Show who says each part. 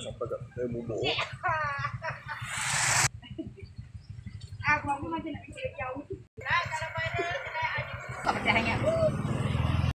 Speaker 1: sampai gak eh mudo aku aku masih nak jauh. Kalau mana ada